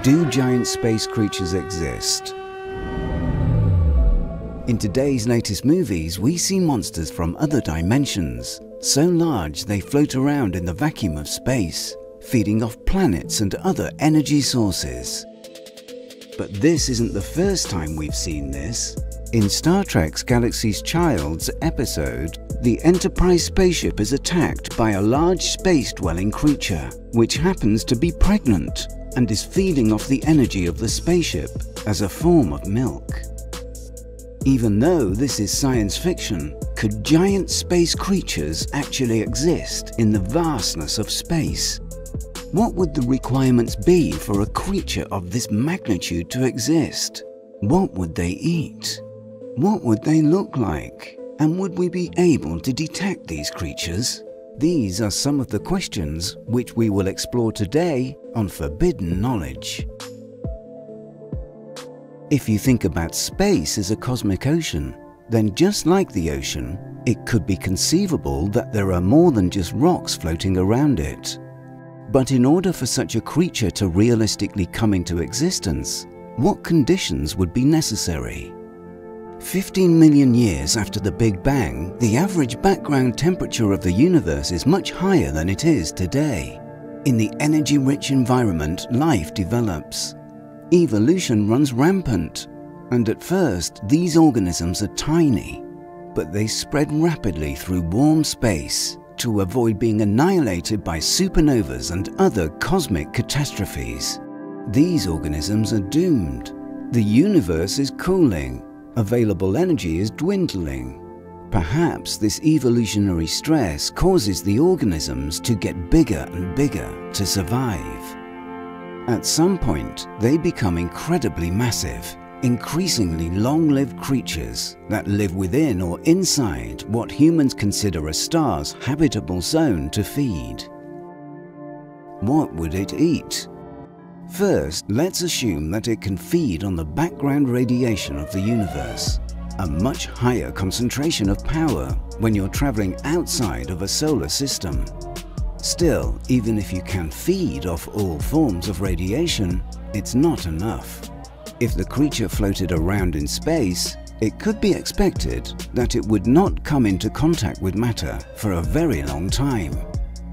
Do giant space creatures exist? In today's latest movies, we see monsters from other dimensions, so large they float around in the vacuum of space, feeding off planets and other energy sources. But this isn't the first time we've seen this. In Star Trek's Galaxy's Child's episode, the Enterprise spaceship is attacked by a large space-dwelling creature, which happens to be pregnant and is feeding off the energy of the spaceship as a form of milk. Even though this is science fiction, could giant space creatures actually exist in the vastness of space? What would the requirements be for a creature of this magnitude to exist? What would they eat? What would they look like? And would we be able to detect these creatures? These are some of the questions which we will explore today on Forbidden Knowledge. If you think about space as a cosmic ocean, then just like the ocean, it could be conceivable that there are more than just rocks floating around it. But in order for such a creature to realistically come into existence, what conditions would be necessary? 15 million years after the Big Bang, the average background temperature of the universe is much higher than it is today. In the energy-rich environment, life develops evolution runs rampant, and at first these organisms are tiny, but they spread rapidly through warm space to avoid being annihilated by supernovas and other cosmic catastrophes. These organisms are doomed. The universe is cooling, available energy is dwindling. Perhaps this evolutionary stress causes the organisms to get bigger and bigger to survive. At some point, they become incredibly massive, increasingly long-lived creatures that live within or inside what humans consider a star's habitable zone to feed. What would it eat? First, let's assume that it can feed on the background radiation of the universe, a much higher concentration of power when you're traveling outside of a solar system. Still, even if you can feed off all forms of radiation, it's not enough. If the creature floated around in space, it could be expected that it would not come into contact with matter for a very long time.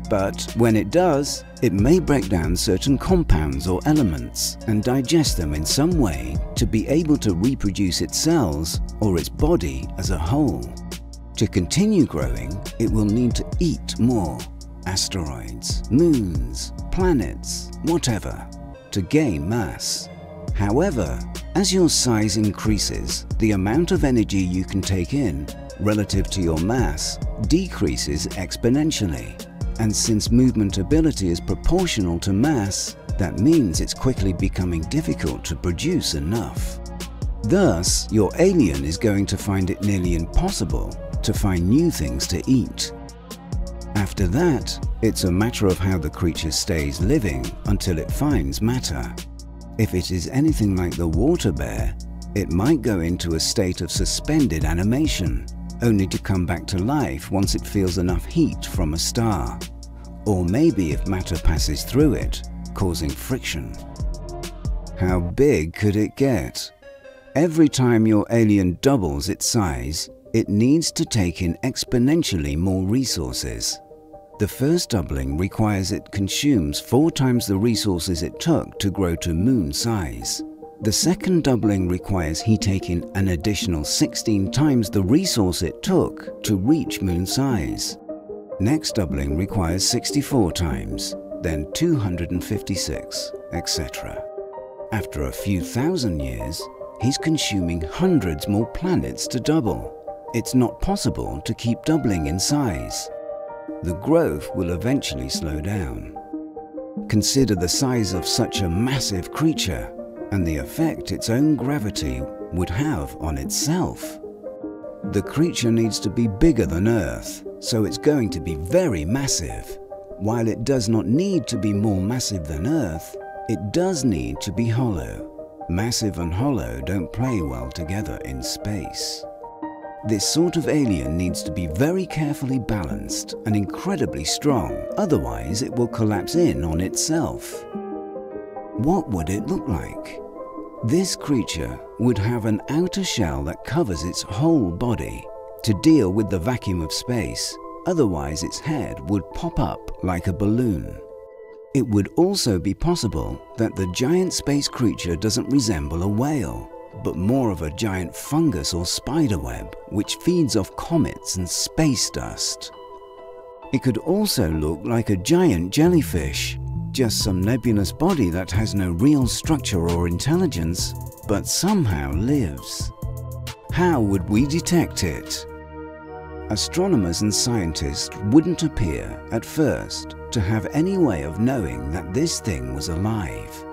But when it does, it may break down certain compounds or elements and digest them in some way to be able to reproduce its cells or its body as a whole. To continue growing, it will need to eat more asteroids, moons, planets, whatever, to gain mass. However, as your size increases, the amount of energy you can take in relative to your mass decreases exponentially. And since movement ability is proportional to mass, that means it's quickly becoming difficult to produce enough. Thus, your alien is going to find it nearly impossible to find new things to eat after that, it's a matter of how the creature stays living until it finds matter. If it is anything like the water bear, it might go into a state of suspended animation, only to come back to life once it feels enough heat from a star. Or maybe if matter passes through it, causing friction. How big could it get? Every time your alien doubles its size, it needs to take in exponentially more resources. The first doubling requires it consumes four times the resources it took to grow to moon size. The second doubling requires he taking an additional 16 times the resource it took to reach moon size. Next doubling requires 64 times, then 256, etc. After a few thousand years, he's consuming hundreds more planets to double it's not possible to keep doubling in size. The growth will eventually slow down. Consider the size of such a massive creature and the effect its own gravity would have on itself. The creature needs to be bigger than Earth, so it's going to be very massive. While it does not need to be more massive than Earth, it does need to be hollow. Massive and hollow don't play well together in space. This sort of alien needs to be very carefully balanced and incredibly strong, otherwise it will collapse in on itself. What would it look like? This creature would have an outer shell that covers its whole body to deal with the vacuum of space, otherwise its head would pop up like a balloon. It would also be possible that the giant space creature doesn't resemble a whale, but more of a giant fungus or spiderweb which feeds off comets and space dust. It could also look like a giant jellyfish, just some nebulous body that has no real structure or intelligence, but somehow lives. How would we detect it? Astronomers and scientists wouldn't appear, at first, to have any way of knowing that this thing was alive.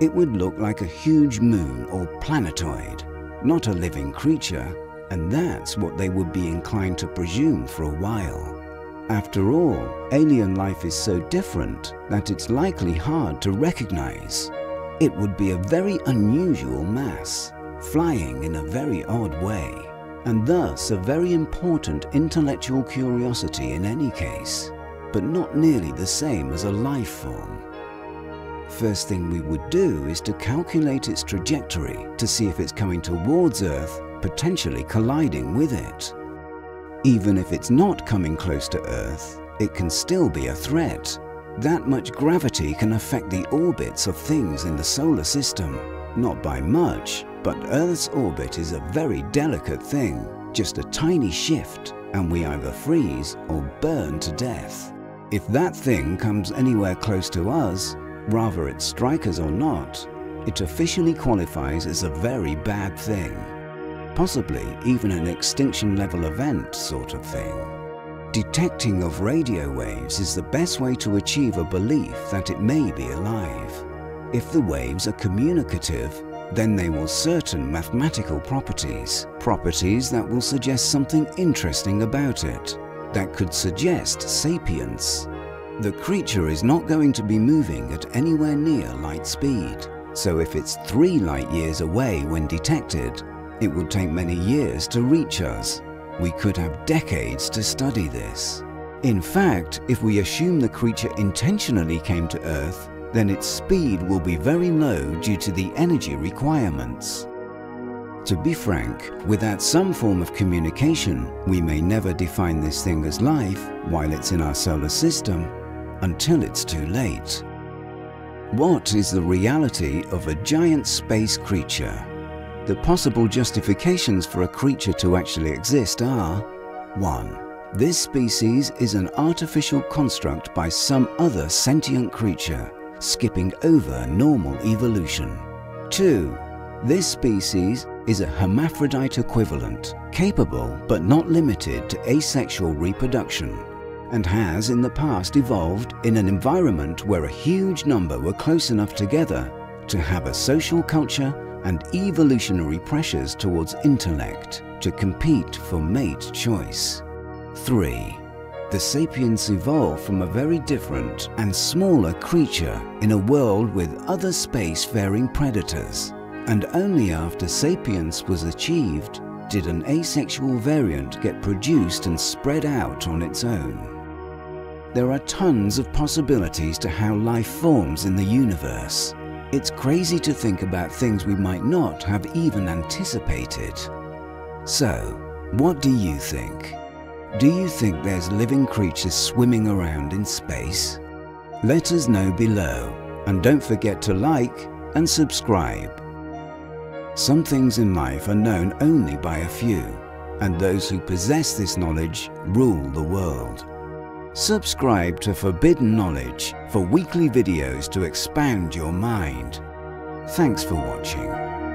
It would look like a huge moon or planetoid, not a living creature, and that's what they would be inclined to presume for a while. After all, alien life is so different that it's likely hard to recognize. It would be a very unusual mass, flying in a very odd way, and thus a very important intellectual curiosity in any case, but not nearly the same as a life form. First thing we would do is to calculate its trajectory to see if it's coming towards Earth, potentially colliding with it. Even if it's not coming close to Earth, it can still be a threat. That much gravity can affect the orbits of things in the solar system. Not by much, but Earth's orbit is a very delicate thing. Just a tiny shift and we either freeze or burn to death. If that thing comes anywhere close to us, rather it strike us or not, it officially qualifies as a very bad thing possibly even an extinction level event sort of thing. Detecting of radio waves is the best way to achieve a belief that it may be alive. If the waves are communicative, then they will certain mathematical properties, properties that will suggest something interesting about it, that could suggest sapience. The creature is not going to be moving at anywhere near light speed, so if it's three light years away when detected, it would take many years to reach us. We could have decades to study this. In fact, if we assume the creature intentionally came to Earth, then its speed will be very low due to the energy requirements. To be frank, without some form of communication, we may never define this thing as life while it's in our solar system until it's too late. What is the reality of a giant space creature? The possible justifications for a creature to actually exist are 1. This species is an artificial construct by some other sentient creature, skipping over normal evolution. 2. This species is a hermaphrodite equivalent, capable but not limited to asexual reproduction, and has in the past evolved in an environment where a huge number were close enough together to have a social culture and evolutionary pressures towards intellect to compete for mate choice. 3. The sapiens evolved from a very different and smaller creature in a world with other space-faring predators, and only after sapience was achieved did an asexual variant get produced and spread out on its own. There are tons of possibilities to how life forms in the universe, it's crazy to think about things we might not have even anticipated. So, what do you think? Do you think there's living creatures swimming around in space? Let us know below and don't forget to like and subscribe. Some things in life are known only by a few, and those who possess this knowledge rule the world. Subscribe to Forbidden Knowledge for weekly videos to expand your mind. Thanks for watching.